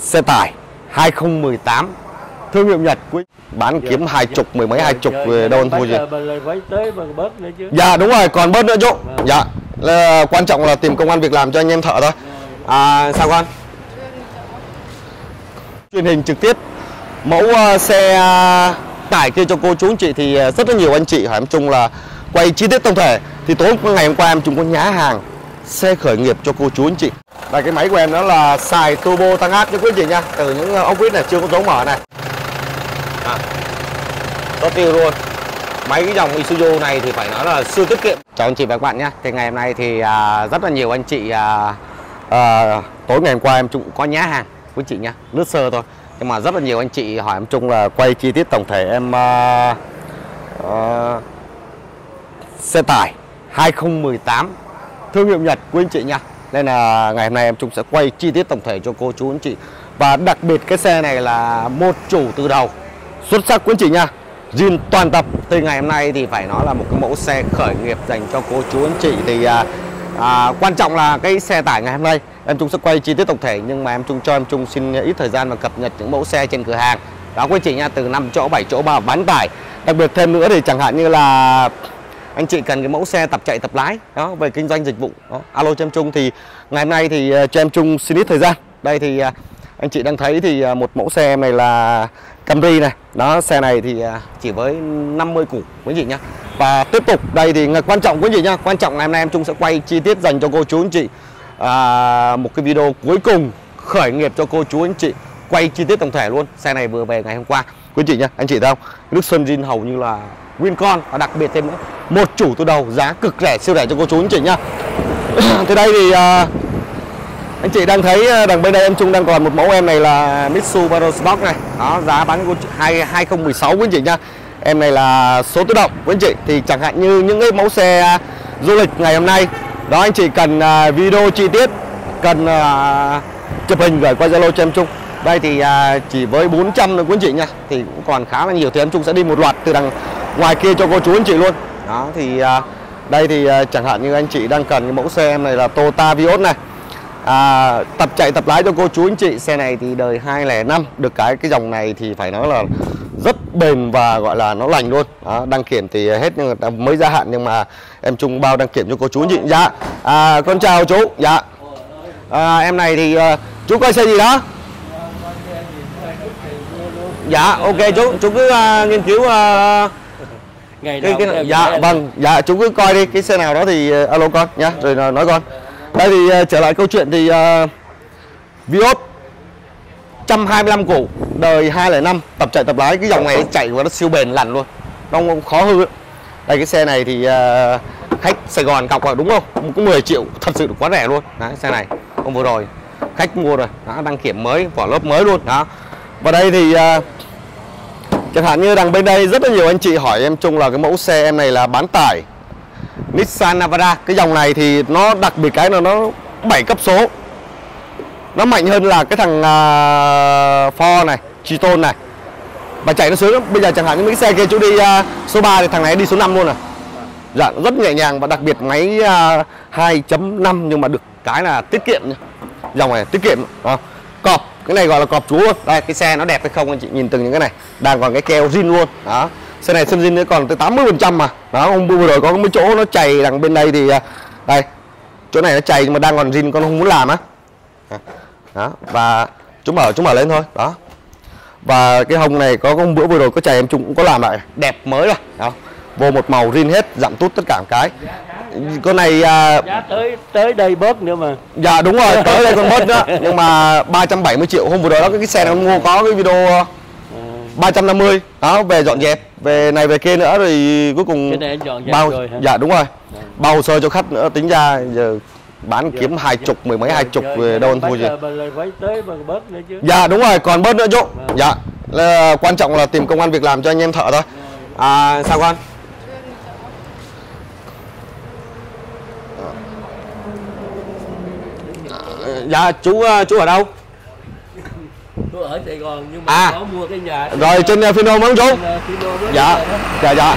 xe tải 2018 thương hiệu Nhật quý bán kiếm hai chục mười mấy hai chục về đâu anh thua gì. dạ đúng rồi còn bớt nữa chú dạ. Là, quan trọng là tìm công an việc làm cho anh em thợ thôi. À sao con? Truyền hình trực tiếp. Mẫu uh, xe uh, tải kia cho cô chú anh chị thì uh, rất là nhiều anh chị. Hỏi em chung là quay chi tiết tổng thể. Thì tối ngày hôm qua em chung có nhá hàng xe khởi nghiệp cho cô chú anh chị. Và cái máy của em đó là xài turbo tăng áp cho quý anh chị nha. Từ những ờ, ốc vít này chưa có dấu mở này. À, có tiêu luôn. Máy cái dòng Isuzu này thì phải nói là siêu tiết kiệm. Chào anh chị và các bạn nhé. Thì ngày hôm nay thì à, rất là nhiều anh chị à, à, tối ngày hôm qua em cũng có nhá hàng quý chị nhá. Lướt sơ thôi. Nhưng mà rất là nhiều anh chị hỏi em chung là quay chi tiết tổng thể em à, à, xe tải 2018 thương hiệu Nhật quý anh chị nha. Nên là ngày hôm nay em chúng sẽ quay chi tiết tổng thể cho cô chú anh chị. Và đặc biệt cái xe này là một chủ từ đầu xuất sắc quý anh chị nha. Zin toàn tập. Từ ngày hôm nay thì phải nói là một cái mẫu xe khởi nghiệp dành cho cô chú anh chị. Thì à, à, quan trọng là cái xe tải ngày hôm nay. Em Trung sẽ quay chi tiết tổng thể nhưng mà em Trung cho em Trung xin ít thời gian và cập nhật những mẫu xe trên cửa hàng. Đó quý anh chị nha từ 5 chỗ 7 chỗ mà bán tải. Đặc biệt thêm nữa thì chẳng hạn như là anh chị cần cái mẫu xe tập chạy tập lái đó về kinh doanh dịch vụ đó. alo cho em Trung thì ngày hôm nay thì ờ, cho em Trung xin ít thời gian. Đây thì ờ, anh chị đang thấy thì ờ, một mẫu xe này là Camry này. Đó xe này thì chỉ với 50 củ quý chị nhá. Và tiếp tục đây thì quan trọng quý chị nhá. Quan trọng ngày hôm nay em Trung sẽ quay chi tiết dành cho cô chú anh chị. À, một cái video cuối cùng khởi nghiệp cho cô chú anh chị. Quay chi tiết tổng thể luôn. Xe này vừa về ngày hôm qua quý chị nhá. Anh chị thấy không? Nước sơn zin hầu như là Wincon và đặc biệt thêm nữa một chủ từ đầu giá cực rẻ siêu rẻ cho cô chú anh chị nhá. Thế đây thì à, anh chị đang thấy à, đằng bên đây em Trung đang còn một mẫu em này là Mitsubishi Sport này. Đó giá bán của 2 2016 quý anh chị nhá. Em này là số tự động quý anh chị. Thì chẳng hạn như những cái mẫu xe à, du lịch ngày hôm nay đó anh chị cần à, video chi tiết cần à, chụp hình gửi qua Zalo cho em Trung. Đây thì chỉ với 400 thôi quý anh chị nha thì cũng còn khá là nhiều thì em Trung sẽ đi một loạt từ đằng ngoài kia cho cô chú anh chị luôn. Đó thì à, đây thì à, chẳng hạn như anh chị đang cần cái mẫu xe em này là Toyota Vios này. À, tập chạy tập lái cho cô chú anh chị xe này thì đời 205 được cái cái dòng này thì phải nói là rất bền và gọi là nó lành luôn. Đó, đăng kiểm thì hết nhưng mà mới gia hạn nhưng mà em chung bao đăng kiểm cho cô chú anh chị. Dạ à, con chào chú. Dạ. À, em này thì à, chú coi xe gì đó? Dạ ok chú. Chú cứ uh, nghiên cứu uh, ngày cái, cái, dạ vâng. Dạ chú cứ coi đi cái xe nào đó thì uh, alo con nhá rồi nói con. Đây thì uh, trở lại câu chuyện thì uh, Vios 125 củ đời 205 tập chạy tập lái cái dòng này chạy và nó siêu bền lằn luôn nó không khó hư đây cái xe này thì uh, khách Sài Gòn cọc rồi đúng không? Cũng 10 triệu thật sự quá rẻ luôn. Đấy xe này hôm vừa rồi khách mua rồi đó, đăng kiểm mới vỏ lớp mới luôn đó. Và đây thì uh, chẳng hạn như đằng bên đây rất là nhiều anh chị hỏi em chung là cái mẫu xe em này là bán tải Nissan Navara. Cái dòng này thì nó đặc biệt cái là nó 7 cấp số. Nó mạnh hơn là cái thằng uh, Ford này Triton này. Và chạy nó sướng lắm. Bây giờ chẳng hạn những cái xe kia chú đi uh, số 3 thì thằng này đi số 5 luôn à. Dạ rất nhẹ nhàng và đặc biệt máy à, uh, 2.5 nhưng mà được cái là tiết kiệm nhá. dòng này tiết kiệm. À, cọp cái này gọi là cọp chú luôn đây, cái xe nó đẹp hay không anh chị? Nhìn từng những cái này. Đang còn cái keo zin luôn. Đó. Xe này sơn zin nó còn tới 80 phần trăm mà. Đó, hôm vừa rồi có mấy chỗ nó chày đằng bên đây thì à, đây. Chỗ này nó chày nhưng mà đang còn zin, con không muốn làm á. Đó. Và chúng mở chúng mở lên thôi. Đó. Và cái hông này có hôm bữa vừa rồi có chày em chúng cũng có làm lại. Đẹp mới rồi đó. Vô một màu zin hết dặm tút tất cả một cái con này à... giá tới tới đây bớt nữa mà. Dạ đúng rồi tới đây còn bớt nữa. Nhưng mà 370 triệu hôm vừa đó cái xe này mua có cái video 350 đó về dọn dẹp về này về kia nữa rồi cuối cùng bao rồi hả? dạ đúng rồi. Dạ. bao hồ sơ cho khách nữa tính ra giờ bán dạ. kiếm hai chục mười mấy hai chục về đâu anh thua gì dạ đúng rồi còn bớt nữa chú dạ. Là, quan trọng là tìm công an việc làm cho anh em thợ thôi. À sao con dạ chú chú ở đâu? Tôi ở Sài Gòn nhưng mà à. có mua cái nhà rồi trên uh, Phino mấy chú. Dạ dạ dạ.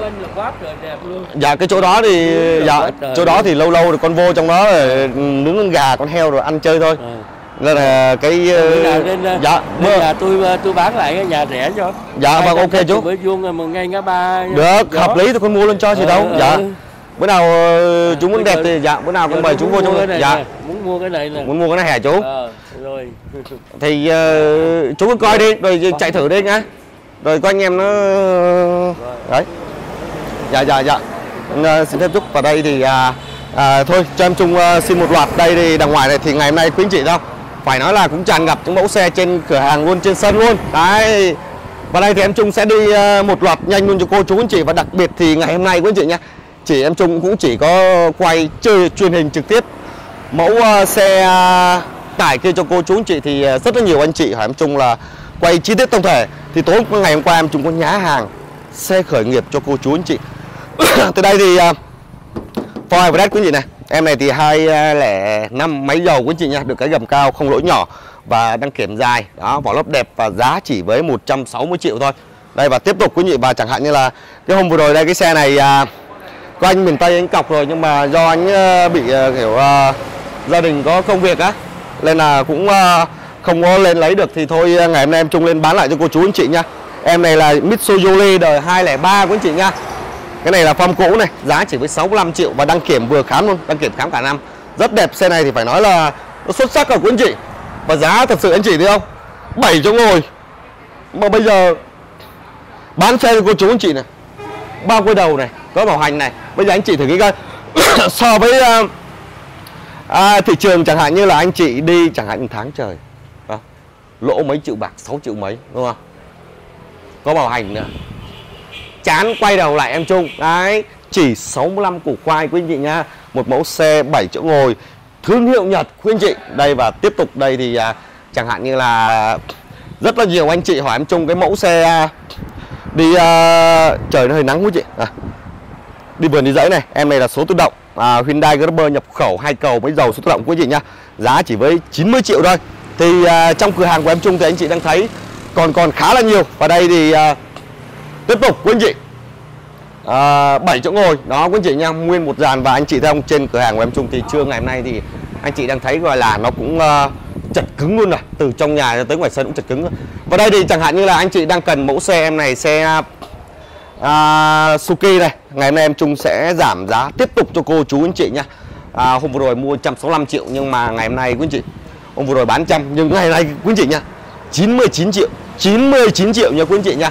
Lên là quá trời đẹp luôn. Dạ cái chỗ đó thì dạ chỗ đó thì lâu lâu rồi con vô trong đó rồi nướng con gà con heo rồi ăn chơi thôi. À. nên là cái nào nên, dạ nên nhà tôi tôi bán lại cái nhà rẻ cho. Dạ vâng ok chú. bữa vuông mà ngay ngã ba được hợp lý tôi con mua luôn cho gì đâu. Ờ, dạ. ờ. Bữa nào ờ, chú muốn Bây đẹp giờ- thì dạ bữa nào con Giờ mời chú muốn vô mua cái trong này dạ. nè, muốn mua cái này nè. Muốn mua cái này hả chú? Ờ rồi. Thì ờ, chú cứ coi đi rồi chạy thử đi nhá. Rồi coi anh em nó đấy. Dạ dạ dạ. Ờ, xin phép chúc. Vào đây thì à, à, thôi cho em chung ờ, xin một loạt. Đây thì đằng ngoài này thì ngày hôm nay quý anh chị đâu. Phải nói là cũng tràn ngập những mẫu xe trên cửa hàng luôn trên sân luôn. Đấy. Và đây thì em Trung sẽ đi ờ, một loạt nhanh luôn cho cô chú anh chị. Và đặc biệt thì ngày hôm nay quý anh chị nhé chỉ em Trung cũng chỉ có quay chơi truyền hình trực tiếp. Mẫu uh, xe à, tải kia cho cô chú anh chị thì à, rất là nhiều anh chị. Hỏi em Trung là quay chi tiết tổng thể. Thì tối ngày hôm qua em Trung có nhá hàng xe khởi nghiệp cho cô chú anh chị. Từ đây thì uh, Ford Everest quý anh chị này. Em này thì 205 máy dầu quý anh chị nha. Được cái gầm cao không lỗi nhỏ và đăng kiểm dài. Đó vỏ lốp đẹp và giá chỉ với 160 triệu thôi. Đây và tiếp tục quý anh chị và chẳng hạn như là cái hôm vừa rồi đây cái xe này uh, có anh miền Tây anh cọc rồi, nhưng mà do anh ờ, bị ờ, kiểu ờ, gia đình có công việc á, nên là cũng không có lên lấy được. Thì thôi ngày hôm nay em chung lên bán lại cho cô chú anh chị nha em này là Mitsubishi đời 203 quý anh chị nha cái này là form cũ này, giá chỉ với 65 triệu và đăng kiểm vừa khám luôn, đăng kiểm khám cả năm. Rất đẹp, xe này thì phải nói là nó xuất sắc à, rồi quý anh chị. Và giá thật sự anh chị thấy không? 7 chỗ ngồi. Mà bây giờ, bán xe cho cô chú anh chị này, bao quay đầu này có bảo hành này. Bây giờ anh chị thử nghĩ coi. So với à, à, thị trường chẳng hạn như là anh chị đi chẳng hạn một tháng trời à, lỗ mấy triệu bạc 6 triệu mấy đúng không? Có bảo hành nữa. Chán quay đầu lại em Trung. Đấy chỉ 65 củ khoai quý anh chị nha một mẫu xe 7 chỗ ngồi. Thương hiệu Nhật quý anh chị. Đây và tiếp tục đây thì à, chẳng hạn như là rất là nhiều anh chị hỏi em Trung cái mẫu xe à, đi à, trời nó hơi nắng quý chị. À, đi vườn đi dãy này em này là số tự động. À, Hyundai Grabber nhập khẩu hai cầu với dầu số tự động quý chị nha giá chỉ với 90 triệu thôi. Thì à, trong cửa hàng của em Trung thì anh chị đang thấy còn còn khá là nhiều. Và đây thì à, tiếp tục quý anh chị. À, 7 chỗ ngồi. Đó quý anh chị nha nguyên một dàn. Và anh chị thấy không? Trên cửa hàng của em Trung thì trưa ngày hôm nay thì anh chị đang thấy gọi là nó cũng uh, chật cứng luôn rồi. Từ trong nhà tới ngoài sân cũng chật cứng. Rồi. và đây thì chẳng hạn như là anh chị đang cần mẫu xe em này xe à, Suki này ngày hôm nay em Trung sẽ giảm giá tiếp tục cho cô chú anh chị nha à, hôm vừa rồi mua 165 triệu nhưng mà ngày hôm nay quý anh chị hôm vừa rồi bán trăm nhưng ngày nay quý anh chị nha 99 triệu 99 triệu nha quý anh chị nha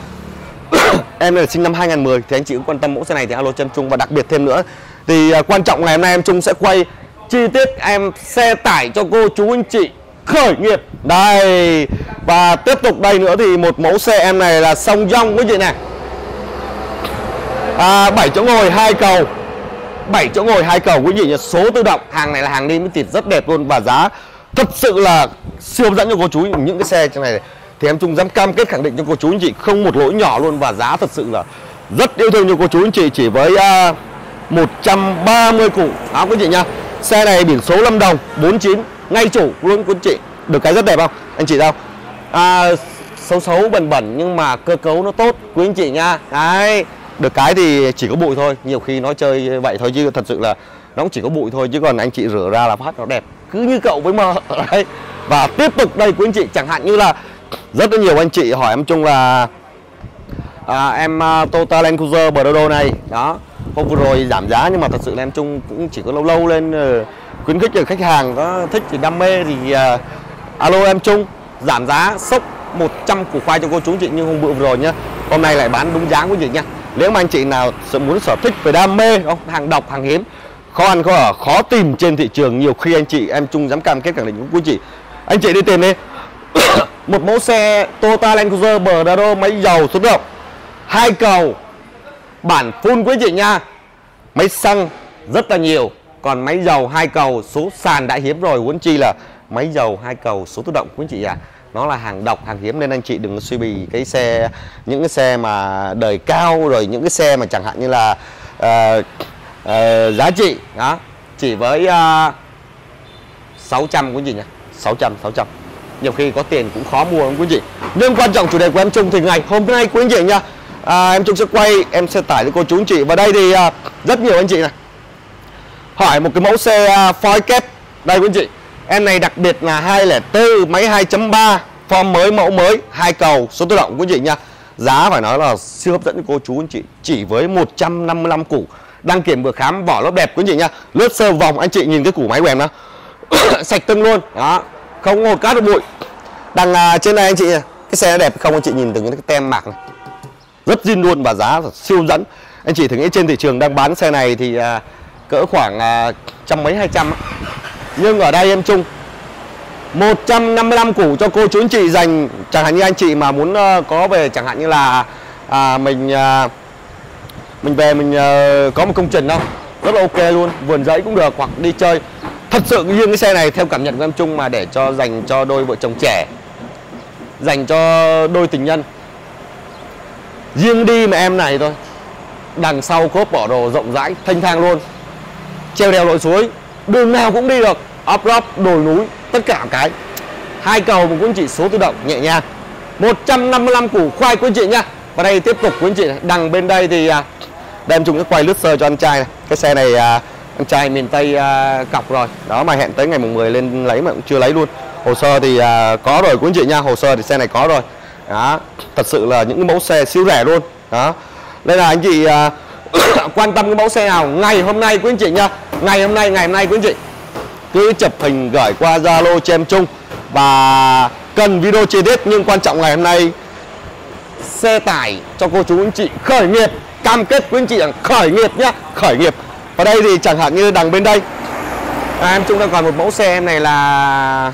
em này là sinh năm 2010 thì anh chị cũng quan tâm mẫu xe này thì alo cho em Trung và đặc biệt thêm nữa. Thì à, quan trọng ngày hôm nay em Trung sẽ quay chi tiết em xe tải cho cô chú anh chị khởi nghiệp. Đây và tiếp tục đây nữa thì một mẫu xe em này là song dong quý chị này à, 7 chỗ ngồi hai cầu. 7 chỗ ngồi hai cầu. Quý vị nhà số tự động hàng này là hàng limited rất đẹp luôn và giá thật sự là siêu hấp dẫn cho cô chú. Những cái xe trong này thì em Trung dám cam kết khẳng định cho cô chú anh chị không một lỗi nhỏ luôn và giá thật sự là rất yêu thương cho cô chú anh chị. Chỉ với uh, 130 củ áo quý chị nha xe này biển số Lâm Đồng 49 ngay chủ luôn quý chị. Được cái rất đẹp không? Anh chị đâu? À, xấu xấu bẩn bẩn nhưng mà cơ cấu nó tốt quý anh chị nha đấy được cái thì chỉ có bụi thôi. Nhiều khi nó chơi vậy thôi chứ thật sự là nó cũng chỉ có bụi thôi chứ còn anh chị rửa ra là phát nó đẹp. Cứ như cậu với mơ đấy. Và tiếp tục đây quý anh chị. Chẳng hạn như là rất là nhiều anh chị hỏi em chung là à, em uh, Total Land Cruiser Brodo này. Đó. Hôm vừa rồi giảm giá nhưng mà thật sự là em chung cũng chỉ có lâu lâu lên uh, khuyến khích cho khách hàng có thích thì đam mê thì uh, alo em chung. Giảm giá sốc 100 củ khoai cho cô chú chị nhưng hôm bữa vừa rồi nhá. Hôm nay lại bán đúng giá quý chị nha nếu mà anh chị nào muốn sở thích về đam mê không hàng độc hàng hiếm, khó ăn, khó ở, khó tìm trên thị trường, nhiều khi anh chị, em chung dám cam kết khẳng định với quý chị. Anh chị đi tìm đi. Một mẫu xe Toyota Land Cruiser Prado máy dầu số động hai cầu. Bản full quý chị nha. Máy xăng rất là nhiều, còn máy dầu hai cầu, số sàn đã hiếm rồi. Huống chi là máy dầu hai cầu, số tự động, quý chị à nó là hàng độc hàng hiếm nên anh chị đừng có suy bì cái xe những cái xe mà đời cao rồi những cái xe mà chẳng hạn như là uh, uh, giá trị đó. Chỉ với uh, 600 quý chị nhỉ? 600 600 nhiều khi có tiền cũng khó mua không quý chị nhưng quan trọng chủ đề của em trung thì ngày hôm nay quý anh chị nha à, em Trung sẽ quay em sẽ tải cho cô chú anh chị. Và đây thì uh, rất nhiều anh chị này. Hỏi một cái mẫu xe uh, phoi kép đây quý anh chị em này đặc biệt là 204 máy 2.3 form mới mẫu mới hai cầu số tự động quý anh chị nha. Giá phải nói là siêu hấp dẫn cho cô chú anh chị chỉ với 155 củ. Đăng kiểm vừa khám vỏ lốp đẹp quý anh chị nha. Lướt sơ vòng anh chị nhìn cái củ máy của em đó sạch tưng luôn đó. Không một cát được bụi. Đằng à, trên này anh chị cái xe nó đẹp không anh chị nhìn từng cái tem mạc này. Rất zin luôn và giá siêu dẫn. Anh chị thử nghĩ trên thị trường đang bán xe này thì à, cỡ khoảng à, trăm mấy hai trăm nhưng ở đây em chung 155 củ cho cô chú anh chị dành chẳng hạn như anh chị mà muốn uh, có về chẳng hạn như là à, mình uh, mình về mình uh, có một công trình không? Rất là ok luôn vườn giấy cũng được hoặc đi chơi. Thật sự riêng cái xe này theo cảm nhận của em chung mà để cho dành cho đôi vợ chồng trẻ dành cho đôi tình nhân. Riêng đi mà em này thôi đằng sau cốp bỏ đồ rộng rãi thanh thang luôn. Treo đèo lội suối đường nào cũng đi được. Up, drop, đồi núi tất cả cái. Hai cầu một quý anh chị số tự động nhẹ nhàng. 155 củ khoai quý anh chị nhá. Và đây tiếp tục quý anh chị này. đằng bên đây thì à, đem chúng cái quay lướt sơ cho anh trai này. Cái xe này à, anh trai miền tây à, cọc rồi. Đó mà hẹn tới ngày mùng 10 lên lấy mà cũng chưa lấy luôn. Hồ sơ thì à, có rồi quý anh chị nha hồ sơ thì xe này có rồi. Đó thật sự là những cái mẫu xe siêu rẻ luôn. Đó. Đây là anh chị à, quan tâm cái mẫu xe nào ngày hôm nay quý anh chị nha ngày hôm nay ngày hôm nay quý anh chị cứ chụp hình gửi qua Zalo cho em Trung. Và cần video chi tiết nhưng quan trọng ngày hôm nay xe tải cho cô chú anh chị khởi nghiệp. Cam kết quý anh chị rằng khởi nghiệp nhé khởi nghiệp. Và đây thì chẳng hạn như đằng bên đây. À, em Trung đang còn một mẫu xe em này là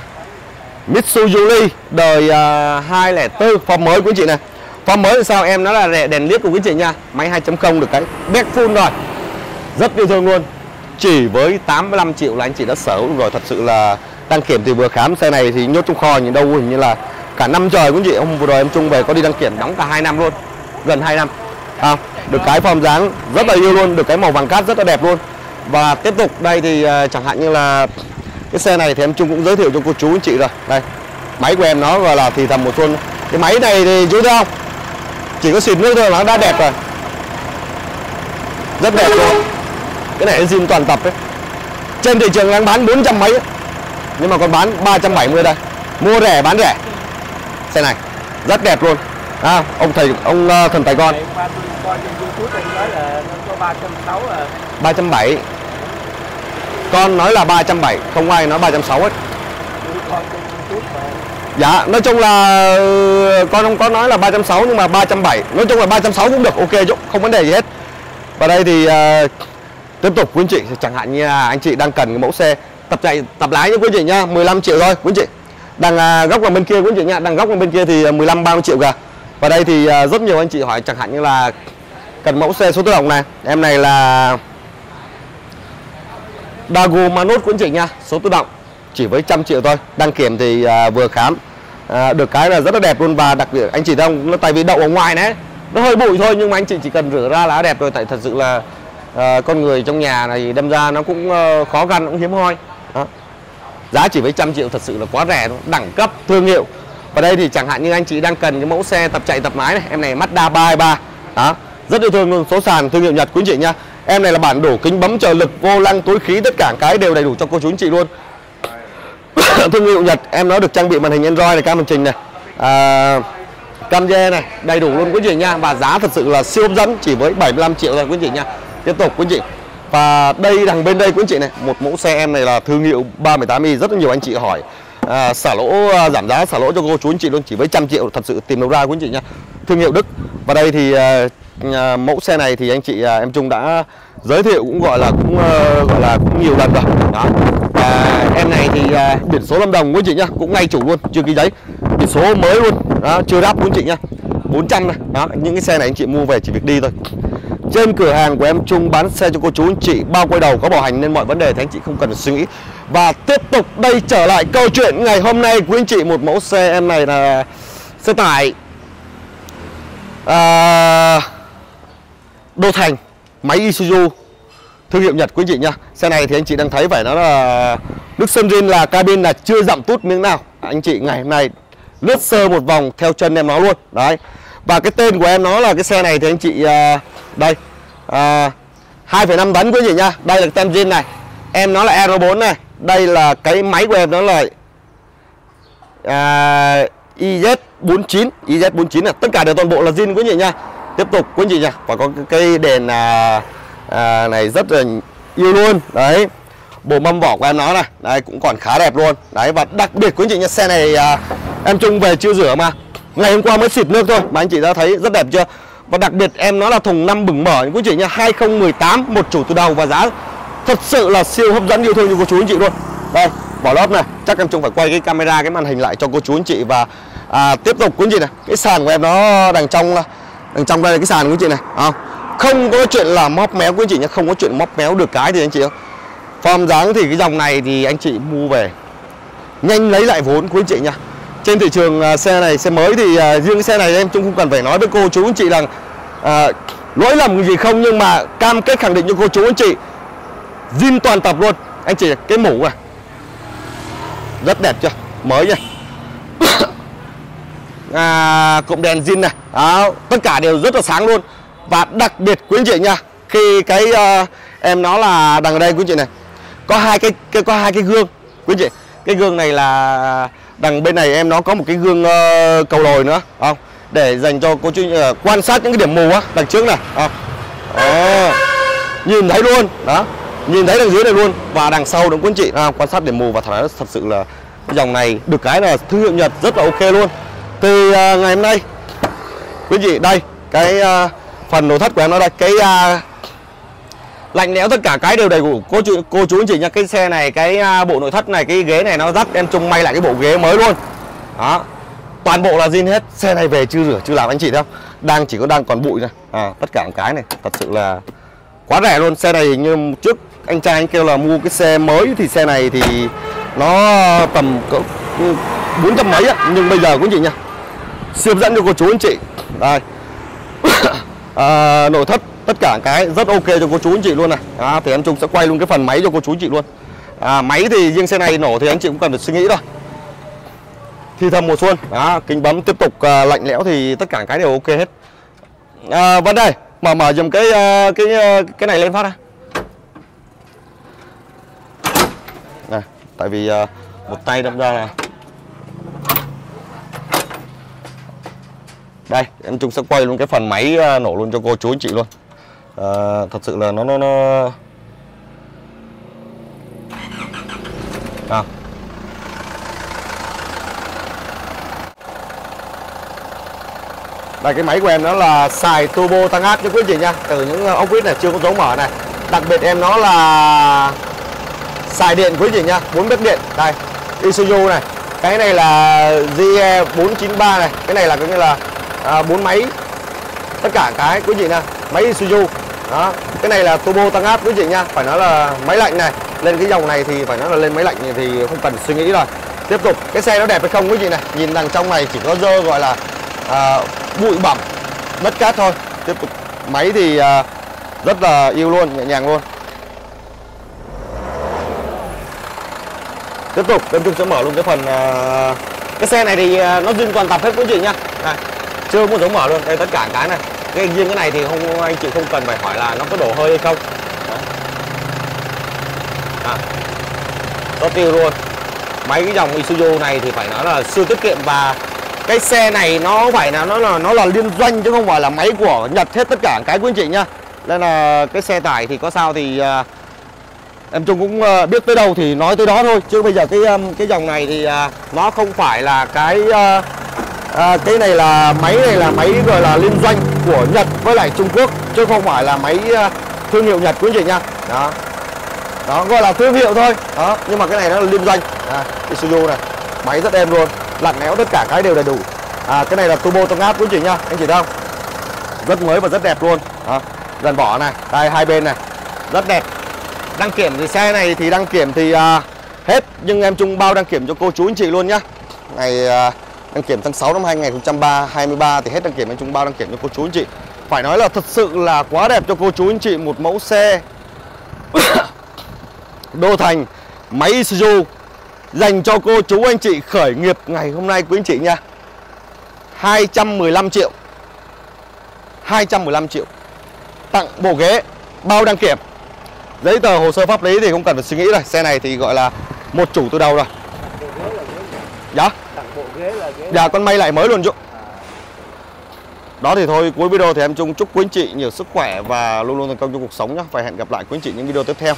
Mitsubishi đời à, uh, 204 form mới quý anh chị này. Form mới thì sao? Em nó là đèn liếc của quý anh chị nha. Máy 2.0 được cái. Back full rồi. Rất yêu thương luôn chỉ với 85 triệu là anh chị đã sở hữu rồi. Thật sự là đăng kiểm thì vừa khám xe này thì nhốt trong kho nhìn đâu hình như là cả năm trời quý chị. Hôm vừa rồi em chung về có đi đăng kiểm đóng cả hai năm luôn gần 2 năm. À, được cái form dáng rất là yêu luôn được cái màu vàng cát rất là đẹp luôn. Và tiếp tục đây thì uh, chẳng hạn như là cái xe này thì em chung cũng giới thiệu cho cô chú anh chị rồi. Đây máy của em nó gọi là thì thầm một xuân cái máy này thì chú thấy không? Chỉ có xịt nước thôi mà nó đã đẹp rồi. Rất đẹp luôn cái này zin toàn tập ấy. Trên thị trường đang bán 400 mấy ấy. nhưng mà còn bán 370 đây. Mua rẻ bán rẻ. Xe này rất đẹp luôn. À, ông thầy ông uh, thần tài con. Ba trăm bảy. Con nói là 370 không ai nói 360 hết Dạ, nói chung là ừ, con không có nói là 360 nhưng mà 370 Nói chung là 360 cũng được, ok chứ, không vấn đề gì hết. Và đây thì uh, tiếp tục quý anh chị chẳng hạn như là anh chị đang cần cái mẫu xe tập chạy tập lái như quý anh chị nhá 15 triệu thôi quý anh chị. Đang à, góc vào bên kia quý anh chị nhá đang góc vào bên kia thì à, 15 30 triệu cả và đây thì à, rất nhiều anh chị hỏi chẳng hạn như là cần mẫu xe số tự động này. Em này là Dago Manot quý anh chị nha số tự động chỉ với trăm triệu thôi. Đăng kiểm thì à, vừa khám à, được cái là rất là đẹp luôn. Và đặc biệt anh chị thấy không nó tại vì đậu ở ngoài đấy nó hơi bụi thôi nhưng mà anh chị chỉ cần rửa ra là đẹp rồi. Tại thật sự là à, con người trong nhà này đâm ra nó cũng ờ, khó khăn cũng hiếm hoi. Đó. giá chỉ với trăm triệu thật sự là quá rẻ thôi đẳng cấp thương hiệu. Và đây thì chẳng hạn như anh chị đang cần cái mẫu xe tập chạy tập lái này em này Mazda 323 đó. Rất yêu thương luôn số sàn thương hiệu Nhật quý anh chị nha em này là bản đủ kính bấm trợ lực vô lăng túi khí tất cả cái đều đầy đủ cho cô chú anh chị luôn. Thương hiệu Nhật em nó được trang bị màn hình Android này cam màn trình này. À, cam dê này đầy đủ luôn quý chị nha và giá thật sự là siêu hấp dẫn chỉ với 75 triệu thôi quý chị nha tiếp tục quý anh chị. Và đây đằng bên đây quý anh chị này một mẫu xe em này là thương hiệu 318i rất là nhiều anh chị hỏi. À, xả lỗ à, giảm giá xả lỗ cho cô chú anh chị luôn chỉ với trăm triệu thật sự tìm đâu ra quý anh chị nha. Thương hiệu Đức. Và đây thì à, à, mẫu xe này thì anh chị à, em Trung đã giới thiệu cũng gọi là cũng à, gọi là cũng nhiều lần rồi. Đó. À, em này thì à, biển số Lâm Đồng quý anh chị nhá cũng ngay chủ luôn chưa ký giấy. Biển số mới luôn. Đó, chưa đáp quý anh chị nhá 400 này. Đó những cái xe này anh chị mua về chỉ việc đi thôi trên cửa hàng của em Trung bán xe cho cô chú anh chị bao quay đầu có bảo hành nên mọi vấn đề thì anh chị không cần suy nghĩ. Và tiếp tục đây trở lại câu chuyện ngày hôm nay quý anh chị một mẫu xe em này là xe tải à, Đô Thành máy Isuzu. Thương hiệu Nhật quý anh chị nha xe này thì anh chị đang thấy phải nó là nước sơn zin là cabin là chưa giảm tút miếng nào. Anh chị ngày hôm nay lướt sơ một vòng theo chân em nó luôn. Đấy và cái tên của em nó là cái xe này thì anh chị à, đây à, 2,5 tấn quý vị nha đây là tem zin này. Em nó là R4 này. Đây là cái máy của em nó là iz IZ49 IZ49 này. Tất cả đều toàn bộ là zin quý vị nha tiếp tục quý vị nha và có cái, đèn à, à, này rất là yêu luôn. Đấy. Bộ mâm vỏ của em nó này. Đấy cũng còn khá đẹp luôn. Đấy và đặc biệt quý anh chị nha xe này à, em chung về chưa rửa mà ngày hôm qua mới xịt nước thôi. Mà anh chị đã thấy rất đẹp chưa? Và đặc biệt em nó là thùng năm bừng mở quý chị nha 2018 một chủ từ đầu và giá thật sự là siêu hấp dẫn yêu thương cho cô chú anh chị luôn. Đây vỏ lót này. Chắc em chung phải quay cái camera cái màn hình lại cho cô chú anh chị và à, tiếp tục quý chị này. Cái sàn của em nó đằng trong là đằng trong đây là cái sàn quý chị này. Không không có chuyện là móc méo quý chị nhé không có chuyện móc méo được cái thì anh chị không Form dáng thì cái dòng này thì anh chị mua về. Nhanh lấy lại vốn quý anh chị nha trên thị trường à, xe này, xe mới thì à, riêng cái xe này em cũng không cần phải nói với cô chú anh chị rằng à, Lỗi lầm gì không nhưng mà cam kết khẳng định cho cô chú anh chị zin toàn tập luôn. Anh chị cái mũ này Rất đẹp chưa? Mới nha. À, Cụm đèn zin này. Đó, Tất cả đều rất là sáng luôn. Và đặc biệt quý anh chị nha Khi cái uh, em nó là đằng đây quý anh chị này có hai cái, cái có hai cái gương. Quý anh chị cái gương này là đằng bên này em nó có một cái gương uh, cầu lồi nữa không? Để dành cho cô chú uh, quan sát những cái điểm mù á đằng trước này không? À, nhìn thấy luôn đó nhìn thấy đằng dưới này luôn và đằng sau đúng quý chị? À, quan sát điểm mù và thật thật sự là cái dòng này được cái là thương hiệu Nhật rất là ok luôn. Từ uh, ngày hôm nay quý chị đây cái uh, phần nội thất của em nó đây cái uh, lạnh lẽo tất cả cái đều đầy đủ. Cô chú cô chú anh chị nha cái xe này cái à, bộ nội thất này cái ghế này nó dắt em chung may lại cái bộ ghế mới luôn. Đó. Toàn bộ là zin hết. Xe này về chưa rửa chưa làm anh chị đâu. Đang chỉ có đang còn bụi này à, tất cả cái này thật sự là quá rẻ luôn. Xe này như trước anh trai anh kêu là mua cái xe mới thì xe này thì nó tầm cỡ bốn trăm mấy á. Nhưng bây giờ quý anh chị nha siêu dẫn cho cô chú anh chị. Đây. À, nội thất tất cả cái rất ok cho cô chú anh chị luôn này. À, thì em Trung sẽ quay luôn cái phần máy cho cô chú anh chị luôn. À, máy thì riêng xe này nổ thì anh chị cũng cần phải suy nghĩ thôi. Thì thầm mùa xuân à, kính bấm tiếp tục à, lạnh lẽo thì tất cả cái đều ok hết. À, vấn đây mở mở dùm cái à, cái à, cái này lên phát ra này tại vì à, một tay đâm ra là đây em Trung sẽ quay luôn cái phần máy à, nổ luôn cho cô chú anh chị luôn à, thật sự là nó nó nó à. đây cái máy của em nó là xài turbo tăng áp cho quý chị nha. Từ những ờ, ốc vít này chưa có dấu mở này. Đặc biệt em nó là xài điện quý chị nha bốn bếp điện. Đây Isuzu này. Cái này là GE 493 này. Cái này là cái như là à, bốn máy tất cả cái quý chị nha. Máy Isuzu đó cái này là turbo tăng áp quý vị nha. Phải nói là máy lạnh này lên cái dòng này thì phải nói là lên máy lạnh thì không cần suy nghĩ rồi. Tiếp tục cái xe nó đẹp hay không quý vị này? Nhìn đằng trong này chỉ có dơ gọi là à, bụi bẩm đất cát thôi. Tiếp tục máy thì à, rất là yêu luôn nhẹ nhàng luôn. Tiếp tục em trung sẽ mở luôn cái phần à, cái xe này thì à, nó duyên toàn tập hết quý vị nha. Này, chưa muốn giống mở luôn đây tất cả cái này cái riêng cái này thì không anh chị không cần phải hỏi là nó có đổ hơi hay không. À, tốt tiêu luôn. Máy cái dòng Isuzu này thì phải nói là siêu tiết kiệm và cái xe này nó phải là nó là nó là liên doanh chứ không phải là máy của Nhật hết tất cả cái quý anh chị nhá. Nên là cái xe tải thì có sao thì uh, em Trung cũng uh, biết tới đâu thì nói tới đó thôi. Chứ bây giờ cái um, cái dòng này thì uh, nó không phải là cái uh, cái này là máy này là máy gọi là liên doanh của Nhật với lại Trung Quốc chứ không phải là máy ờ, thương hiệu Nhật quý anh chị nha. Đó. Đó gọi là thương hiệu thôi. Đó nhưng mà cái này nó là liên doanh. À, Isuzu này máy rất êm luôn lặn néo tất cả cái đều đầy đủ. À, cái này là turbo tăng áp quý anh chị nha anh chị thấy không? Rất mới và rất đẹp luôn. Đó. dàn vỏ này đây hai bên này rất đẹp. Đăng kiểm thì xe này thì đăng kiểm thì à, hết nhưng em chung bao đăng kiểm cho cô chú anh chị luôn nhá. Ngày à, đăng kiểm tháng 6 năm 2023 thì hết đăng kiểm, anh chúng bao đăng kiểm cho cô chú anh chị. Phải nói là thật sự là quá đẹp cho cô chú anh chị, một mẫu xe đô thành máy Isuzu dành cho cô chú anh chị khởi nghiệp ngày hôm nay quý anh chị nha. 215 triệu. 215 triệu. Tặng bộ ghế, Bao đăng kiểm. Giấy tờ hồ sơ pháp lý thì không cần phải suy nghĩ rồi. Xe này thì gọi là một chủ từ đầu rồi. Dạ? Ghế là ghế Dạ con may lại mới luôn chú. Đó thì thôi, cuối video thì em Trung chúc quý anh chị nhiều sức khỏe và luôn luôn thành công trong cuộc sống nhé Và hẹn gặp lại quý anh chị những video tiếp theo.